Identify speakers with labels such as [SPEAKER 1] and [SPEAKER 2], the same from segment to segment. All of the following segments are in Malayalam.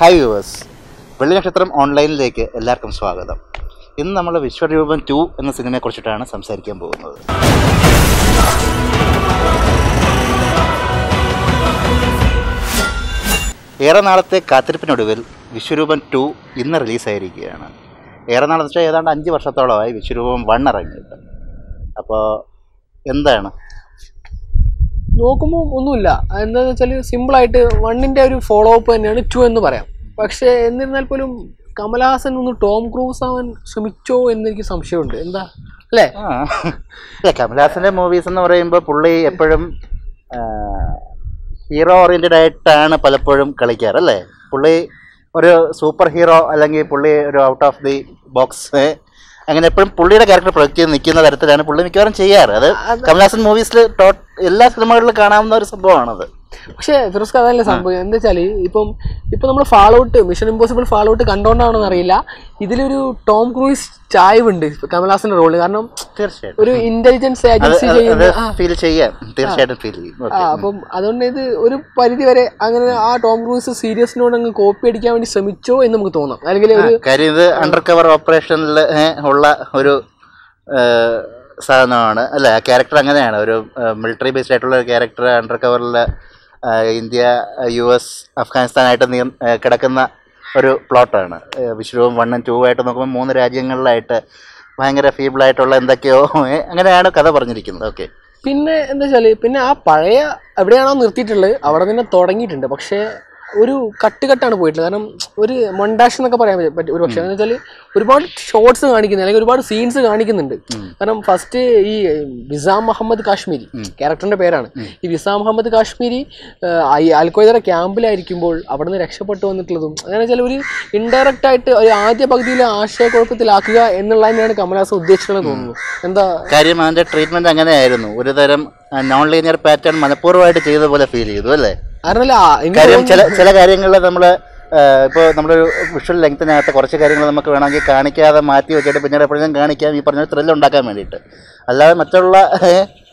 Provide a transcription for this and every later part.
[SPEAKER 1] ഹായ് വ്യൂവേഴ്സ് വെള്ളി നക്ഷത്രം ഓൺലൈനിലേക്ക് എല്ലാവർക്കും സ്വാഗതം. ഇന്ന് നമ്മൾ വിശ്വരൂപം ടു എന്ന സിനിമയെക്കുറിച്ചിട്ടാണ് സംസാരിക്കാൻ പോകുന്നത്. ഏറെ നാളത്തെ കാത്തിരിപ്പിനൊടുവിൽ വിശ്വരൂപം ടു ഇന്ന് റിലീസായിരിക്കുകയാണ്. ഏറെ നാളെന്ന് വെച്ചാൽ ഏതാണ്ട് അഞ്ച് വർഷത്തോളമായി വിശ്വരൂപം വൺ ഇറങ്ങിയിട്ട് അപ്പോൾ എന്താണ്
[SPEAKER 2] നോക്കുമ്പോൾ ഒന്നുമില്ല. എന്താണെന്ന് വെച്ചാൽ സിമ്പിളായിട്ട് വണ്ണിന്റെ ഒരു ഫോളോ അപ്പ് തന്നെയാണ് ടു എന്ന് പറയാം. പക്ഷേ എന്നിരുന്നാൽ പോലും കമലഹാസൻ ഒന്ന് ടോം ക്രൂസ് ആവാൻ ശ്രമിച്ചോ എന്ന് എനിക്ക് സംശയമുണ്ട്. എന്താ? അല്ലേ?
[SPEAKER 1] കമൽഹാസന്റെ മൂവീസ് എന്ന് പറയുമ്പോൾ പുള്ളി എപ്പോഴും ഹീറോ ഓറിയന്റഡ് ആയിട്ടാണ് പലപ്പോഴും കളിക്കാറ് അല്ലേ? പുള്ളി ഒരു സൂപ്പർ ഹീറോ അല്ലെങ്കിൽ പുള്ളി ഒരു ഔട്ട് ഓഫ് ദി ബോക്സ് അങ്ങനെ എപ്പോഴും പുള്ളിയുടെ ക്യാരക്ടർ പ്രൊജക്ട് ചെയ്ത് നിൽക്കുന്ന തരത്തിലാണ് പുള്ളി മിക്കവാറും ചെയ്യാറ്. അത് കമൽഹാസൻ മൂവീസിൽ എല്ലാ സിനിമകളിലും കാണാവുന്ന ഒരു സംഭവമാണത്.
[SPEAKER 2] പക്ഷേ ഫിറോസ്ക അതല്ല സംഭവം? എന്താ വെച്ചാൽ ഇപ്പം ഇപ്പം നമ്മൾ follow out mission impossible follow out കണ്ടോണ്ടാണെന്ന് അറിയില്ല. ഇതിലൊരു ടോം ക്രൂയിസ് ചായവ് ഉണ്ട് കമൽഹാസന്റെ റോൾ കാരണം ഒരു ഇന്റലിജൻസ് ഏജൻസി ചെയ്യുന്ന അപ്പം അതുകൊണ്ട് ഇത് ഒരു പരിധി വരെ അങ്ങനെ ആ ടോം ക്രൂയിസ് സീരിയസിനോട് അങ്ങ് കോപ്പി അടിക്കാൻ വേണ്ടി ശ്രമിച്ചോ എന്ന് നമുക്ക് തോന്നാം. അല്ലെങ്കിൽ ഒരു
[SPEAKER 1] കാര്യം ഇത് അണ്ടർ കവർ ഓപ്പറേഷനിൽ ഉള്ള ഒരു സാധനമാണ്. അല്ല? ക്യാരക്ടർ അങ്ങനെയാണ്. ഒരു മിലിറ്ററി ബേസ്ഡ് ആയിട്ടുള്ള ക്യാരക്ടർ അണ്ടർ കവറിൽ ഇന്ത്യ യു എസ് അഫ്ഗാനിസ്ഥാനായിട്ട് നീ കിടക്കുന്ന ഒരു പ്ലോട്ടാണ്. വിശ്വരൂപം വണ്ണും ടൂ ആയിട്ട് നോക്കുമ്പോൾ മൂന്ന് രാജ്യങ്ങളിലായിട്ട് ഭയങ്കര ഫീബിളായിട്ടുള്ള എന്തൊക്കെയോ അങ്ങനെയാണ് കഥ പറഞ്ഞിരിക്കുന്നത്. ഓക്കെ.
[SPEAKER 2] പിന്നെ എന്താ വെച്ചാൽ പിന്നെ ആ പഴയ എവിടെയാണോ നിർത്തിയിട്ടുള്ളത് അവിടെ നിന്ന് തുടങ്ങിയിട്ടുണ്ട്. പക്ഷേ ഒരു കട്ട് കട്ടാണ് പോയിട്ടുള്ളത്. കാരണം ഒരു മൊണ്ടാഷ് എന്നൊക്കെ പറയാൻ പറ്റും ഒരു പക്ഷേ. എന്ന് വെച്ചാൽ ഒരുപാട് ഷോർട്സ് കാണിക്കുന്നു അല്ലെങ്കിൽ ഒരുപാട് സീൻസ് കാണിക്കുന്നുണ്ട്. കാരണം ഫസ്റ്റ് ഈ വിസാം മുഹമ്മദ് കാശ്മീരി ക്യാരക്ടറിന്റെ പേരാണ്. ഈ വിസാം മുഹമ്മദ് കാശ്മീരി അൽഖ്വയ്ദയുടെ ക്യാമ്പിലായിരിക്കുമ്പോൾ അവിടെ നിന്ന് രക്ഷപ്പെട്ടു വന്നിട്ടുള്ളതും അങ്ങനെ വെച്ചാൽ ഒരു ഇൻഡയറക്റ്റ് ആയിട്ട് ഒരു ആദ്യ പകുതിയിലെ ആശയക്കുഴപ്പത്തിലാക്കുക എന്നുള്ള തന്നെയാണ് കമലഹാസൻ ഉദ്ദേശിക്കുന്നത് തോന്നുന്നു. എന്താ?
[SPEAKER 1] കാര്യം അതിന്റെ ട്രീറ്റ്മെന്റ് അങ്ങനെയായിരുന്നു. ഒരു തരം നോൺ ലീനിയർ പാറ്റേൺ മനഃപൂർവമായിട്ട് ചെയ്ത പോലെ ഫീൽ ചെയ്തു അല്ലേ? കാര്യം ചില ചില കാര്യങ്ങളിൽ നമ്മൾ ഇപ്പോൾ നമ്മളൊരു വിഷ്വൽ ലെങ്ത്തിനകത്ത് കുറച്ച് കാര്യങ്ങൾ നമുക്ക് വേണമെങ്കിൽ കാണിക്കാതെ മാറ്റി വെച്ചിട്ട് പിന്നീട് എപ്പോഴും കാണിക്കാം. ഈ പറഞ്ഞ ത്രില്ലുണ്ടാക്കാൻ വേണ്ടിയിട്ട്. അല്ലാതെ മറ്റുള്ള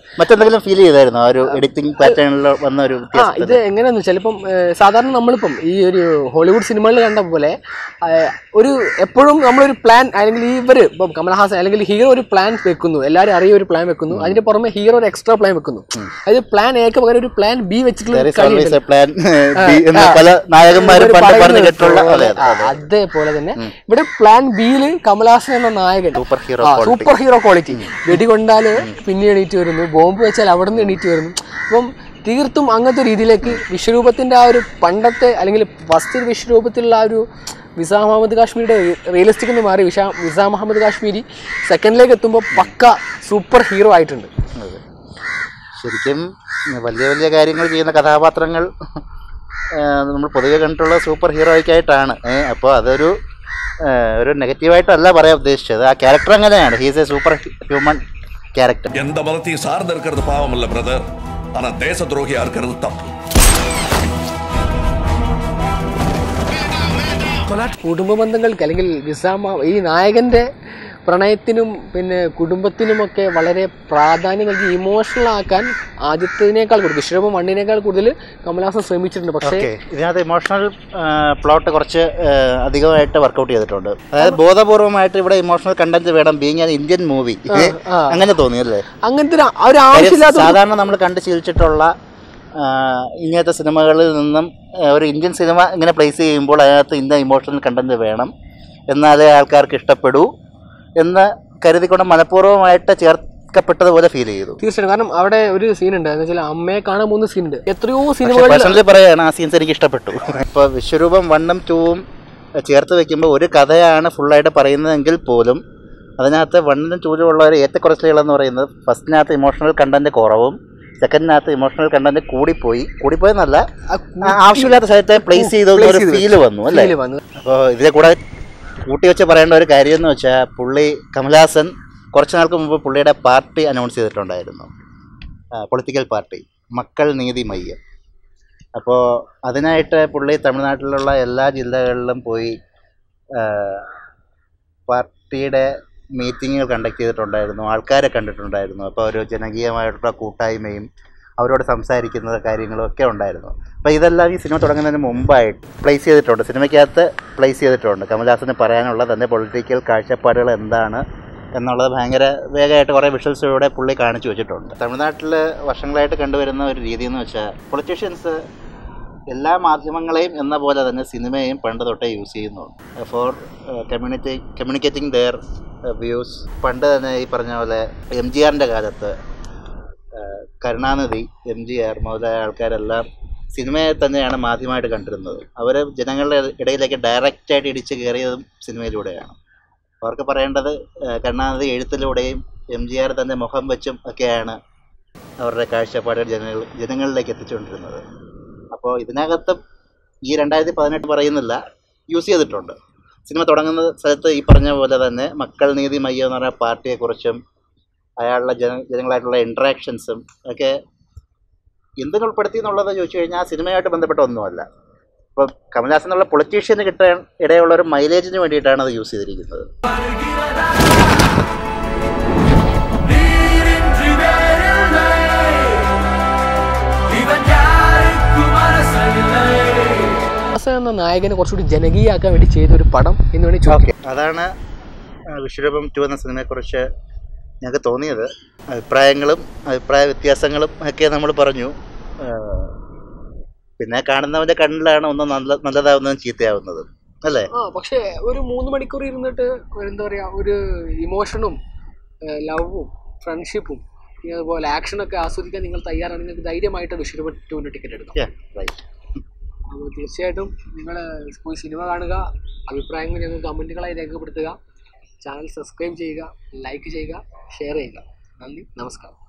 [SPEAKER 1] മറ്റെന്തെങ്കിലും ഫീൽ ചെയ്തായിരുന്നു? ആ ഒരു എഡിറ്റിംഗ് പാറ്റേണിൽ വന്ന ഒരു
[SPEAKER 2] ആ ഇത് എങ്ങനെയാന്ന് വെച്ചാൽ ഇപ്പം സാധാരണ നമ്മളിപ്പം ഈ ഒരു ഹോളിവുഡ് സിനിമകളിൽ കണ്ട പോലെ ഒരു എപ്പോഴും നമ്മളൊരു പ്ലാൻ അല്ലെങ്കിൽ ഇവർ ഇപ്പം കമൽഹാസൻ അല്ലെങ്കിൽ ഹീറോ ഒരു പ്ലാൻ വെക്കുന്നു. എല്ലാവരും അറിയ ഒരു പ്ലാൻ വെക്കുന്നു. അതിന്റെ പുറമെ ഹീറോ ഒരു എക്സ്ട്രാ പ്ലാൻ വെക്കുന്നു. അതായത് പ്ലാൻ എക്ക് പകരം ഒരു പ്ലാൻ ബി വെച്ചിട്ടുള്ള ആ,
[SPEAKER 1] പല നായകന്മാരും
[SPEAKER 2] അതേപോലെ തന്നെ ഇവിടെ പ്ലാൻ ബിയിൽ കമൽഹാസൻ എന്ന നായകൻ.
[SPEAKER 1] Super hero
[SPEAKER 2] quality super hero quality വെടികൊണ്ടാൽ പിന്നെ എണീറ്റ് വരുന്നു. ബോംബ് വെച്ചാൽ അവിടെ നിന്ന് എണീറ്റ് വരുന്നു. അപ്പം തീർത്തും അങ്ങനത്തെ രീതിയിലേക്ക് വിശ്വരൂപത്തിന്റെ ആ ഒരു പണ്ടത്തെ അല്ലെങ്കിൽ ഫസ്റ്റ് വിശ്വരൂപത്തിലുള്ള ആ ഒരു വിസാ മുഹമ്മദ് കാശ്മീരിയുടെ റിയലിസ്റ്റിക് എന്ന് മാറി. വിഷാ വിസാ മുഹമ്മദ് കാശ്മീരി സെക്കൻഡിലേക്ക് എത്തുമ്പോൾ പക്ക സൂപ്പർ ഹീറോ ആയിട്ടുണ്ട്.
[SPEAKER 1] ശരിക്കും വലിയ വലിയ കാര്യങ്ങൾ ചെയ്യുന്ന കഥാപാത്രങ്ങൾ നമ്മൾ പൊതുവെ കണ്ടിട്ടുള്ള സൂപ്പർ ഹീറോയ്ക്കായിട്ടാണ് അപ്പോൾ അതൊരു ഒരു നെഗറ്റീവായിട്ടല്ല പറയാൻ ഉദ്ദേശിച്ചത്. ആ ക്യാരക്ടർ അങ്ങനെയാണ്. He's a super human character
[SPEAKER 3] எந்த மதத்தையும் சார்ந்து இருக்கிறது பாவம் இல்ல பிரதர் ஆனா தேச துரோகியா இருக்கிறது தப்பு
[SPEAKER 2] കുടുംബ ബന്ധങ്ങൾക്ക് അല്ലെങ്കിൽ വിസാമ ഈ നായകന്റെ പ്രണയത്തിനും പിന്നെ കുടുംബത്തിനുമൊക്കെ വളരെ പ്രാധാന്യം നൽകി ഇമോഷണൽ ആക്കാൻ ആദ്യത്തിനേക്കാൾ കൂടുതൽ വിശ്വരൂപം വണ്ണിനേക്കാൾ കൂടുതൽ കമൽഹാസൻ ശ്രമിച്ചിട്ടുണ്ട്. പക്ഷേ
[SPEAKER 1] ഇതിനകത്ത് ഇമോഷണൽ പ്ലോട്ട് കുറച്ച് അധികമായിട്ട് വർക്കൗട്ട് ചെയ്തിട്ടുണ്ട്. അതായത് ബോധപൂർവമായിട്ട് ഇവിടെ ഇമോഷണൽ കണ്ടന്റ് വേണം ബീങ് ആൻ ഇന്ത്യൻ മൂവി അങ്ങനെ തോന്നിയല്ലേ
[SPEAKER 2] അങ്ങനത്തെ ഒരു ആവശ്യമില്ലാത്ത
[SPEAKER 1] സാധാരണ നമ്മൾ കണ്ട് ശീലിച്ചിട്ടുള്ള ഇങ്ങനത്തെ സിനിമകളിൽ നിന്നും ഒരു ഇന്ത്യൻ സിനിമ ഇങ്ങനെ പ്ലേസ് ചെയ്യുമ്പോൾ അതിനകത്ത് ഇന്ന ഇമോഷണൽ കണ്ടന്റ് വേണം. എന്നാലേ ആൾക്കാർക്ക് ഇഷ്ടപ്പെടൂ. എന്ന് കരുതിക്കൊണ്ട് മനഃപൂർവമായിട്ട് ചേർക്കപ്പെട്ടതുപോലെ ഫീൽ ചെയ്തു.
[SPEAKER 2] തീർച്ചയായിട്ടും. കാരണം അവിടെ ഒരു സീൻ ഉണ്ട്. എന്ന് വെച്ചാൽ അമ്മയെ കാണാൻ പോകുന്ന സീൻ ഉണ്ട്. എത്രയോ സിനിമകളിൽ
[SPEAKER 1] പറയാണ് ആ സീൻസ് എനിക്ക് ഇഷ്ടപ്പെട്ടു. ഇപ്പോൾ വിശ്വരൂപം വണ്ണും ടൂവും ചേർത്ത് വെക്കുമ്പോൾ ഒരു കഥയാണ് ഫുള്ളായിട്ട് പറയുന്നതെങ്കിൽ പോലും അതിനകത്ത് വണ്ണിനും ഉള്ള ഒരു ഏറ്റക്കുറച്ചിലുകളെന്ന് പറയുന്നത് ഫസ്റ്റിനകത്ത് ഇമോഷണൽ കണ്ടന്റ് കുറവും സെക്കൻഡിനകത്ത് ഇമോഷണൽ കണ്ടന്റ് കൂടിപ്പോയി. കൂടിപ്പോയെന്നല്ല ആവശ്യമില്ലാത്ത സ്ഥലത്തെ പ്ലേസ് ചെയ്ത ഒരു ഫീൽ വന്നു അല്ലേ? അപ്പോൾ ഇതിലെ കൂടെ കൂട്ടി വെച്ച് പറയേണ്ട ഒരു കാര്യം എന്ന് വെച്ചാൽ പുള്ളി കമൽഹാസൻ കുറച്ച് നാൾക്ക് മുമ്പ് പുള്ളിയുടെ പാർട്ടി അനൗൺസ് ചെയ്തിട്ടുണ്ടായിരുന്നു. Political party Makkal Needhi Maiam. അപ്പോൾ അതിനായിട്ട് പുള്ളി തമിഴ്നാട്ടിലുള്ള എല്ലാ ജില്ലകളിലും പോയി പാർട്ടിയുടെ മീറ്റിങ്ങുകൾ കണ്ടക്ട് ചെയ്തിട്ടുണ്ടായിരുന്നു ആൾക്കാരെ കണ്ടിട്ടുണ്ടായിരുന്നു. അപ്പോൾ ഒരു ജനകീയമായിട്ടുള്ള കൂട്ടായ്മയും അവരോട് സംസാരിക്കുന്നത് കാര്യങ്ങളൊക്കെ ഉണ്ടായിരുന്നു. അപ്പോൾ ഇതെല്ലാം ഈ സിനിമ തുടങ്ങുന്നതിന് മുമ്പായിട്ട് പ്ലേസ് ചെയ്തിട്ടുണ്ട്. സിനിമയ്ക്കകത്ത് പ്ലേസ് ചെയ്തിട്ടുണ്ട്. കമൽഹാസന് പറയാനുള്ള തന്റെ പൊളിറ്റിക്കൽ കാഴ്ചപ്പാടുകൾ എന്താണ് എന്നുള്ളത് ഭയങ്കര വേഗമായിട്ട് കുറേ വിഷ്വൽസിലൂടെ പുള്ളി കാണിച്ചു വെച്ചിട്ടുണ്ട്. തമിഴ്നാട്ടിൽ വർഷങ്ങളായിട്ട് കണ്ടുവരുന്ന ഒരു രീതി എന്ന് വെച്ചാൽ പൊളിറ്റീഷ്യൻസ് എല്ലാ മാധ്യമങ്ങളെയും എന്ന പോലെ തന്നെ സിനിമയും പണ്ട് തൊട്ടേ യൂസ് ചെയ്യുന്നുണ്ട്. For community communicating their views പണ്ട് തന്നെ ഈ പറഞ്ഞ പോലെ എം ജി ആറിന്റെ കാലത്ത് കരുണാനിധി എം ജി ആർ മുതലായ ആൾക്കാരെല്ലാം സിനിമയെ തന്നെയാണ് മാധ്യമമായിട്ട് കണ്ടിരുന്നത്. അവർ ജനങ്ങളുടെ ഇടയിലേക്ക് ഡയറക്റ്റായിട്ട് ഇടിച്ച് കയറിയതും സിനിമയിലൂടെയാണ്. അവർക്ക് പറയേണ്ടത് കരുണാനിധി എഴുത്തിലൂടെയും എം ജി ആർ തന്നെ മുഖം വെച്ചും ഒക്കെയാണ് അവരുടെ കാഴ്ചപ്പാടുകൾ ജനങ്ങൾ ജനങ്ങളിലേക്ക് എത്തിച്ചുകൊണ്ടിരുന്നത്. അപ്പോൾ ഇതിനകത്തും ഈ രണ്ടായിരത്തി പതിനെട്ട് പറയുന്നില്ല യൂസ് ചെയ്തിട്ടുണ്ട്. സിനിമ തുടങ്ങുന്ന സ്ഥലത്ത് ഈ പറഞ്ഞ പോലെ തന്നെ മക്കൾ നീതി മയ്യ എന്ന് പറഞ്ഞ പാർട്ടിയെക്കുറിച്ചും അയാളുടെ ജന ജനങ്ങളായിട്ടുള്ള ഇൻട്രാക്ഷൻസും ഒക്കെ എന്തിനു ഉൾപ്പെടുത്തി എന്നുള്ളത് ചോദിച്ചു കഴിഞ്ഞാൽ ആ സിനിമയായിട്ട് ബന്ധപ്പെട്ട ഒന്നുമല്ല. ഇപ്പോൾ കമൽഹാസൻ എന്നുള്ള പൊളിറ്റീഷ്യന് കിട്ടാൻ ഇടയുള്ള ഒരു മൈലേജിന് വേണ്ടിയിട്ടാണ് അത് യൂസ് ചെയ്തിരിക്കുന്നത്.
[SPEAKER 2] എന്ന നായകനെ കുറച്ചുകൂടി ജനകീയമാക്കാൻ വേണ്ടി ചെയ്ത ഒരു പടം എന്ന് വേണമെങ്കിൽ
[SPEAKER 1] അതാണ് വിശ്വരൂപം ടു എന്ന സിനിമയെക്കുറിച്ച് ഞങ്ങൾക്ക് തോന്നിയത് അഭിപ്രായങ്ങളും അഭിപ്രായ വ്യത്യാസങ്ങളും ഒക്കെ നമ്മൾ പറഞ്ഞു. പിന്നെ കാണുന്നവന്റെ കണ്ണിലാണ് ഒന്ന് നല്ല നല്ലതാവുന്നതും ചീത്തയാവുന്നതും അല്ലേ?
[SPEAKER 2] ആ പക്ഷേ ഒരു മൂന്ന് മണിക്കൂർ ഇരുന്നിട്ട് എന്താ പറയാ ഒരു ഇമോഷനും ലവും ഫ്രണ്ട്ഷിപ്പും അതുപോലെ ആക്ഷൻ ഒക്കെ ആസ്വദിക്കാൻ നിങ്ങൾ തയ്യാറാണെങ്കിൽ നിങ്ങൾക്ക് ധൈര്യമായിട്ട് വിഷയപ്പെട്ടുകൊണ്ട് ടിക്കറ്റ് എടുക്കാം. അപ്പോൾ തീർച്ചയായിട്ടും നിങ്ങൾ പോയി സിനിമ കാണുക അഭിപ്രായങ്ങൾ ഞങ്ങൾ കമന്റുകളായി രേഖപ്പെടുത്തുക. ചാനൽ സബ്സ്ക്രൈബ് ചെയ്യുക ലൈക്ക് ചെയ്യുക ഷെയർ ചെയ്യുക. നന്ദി നമസ്കാരം.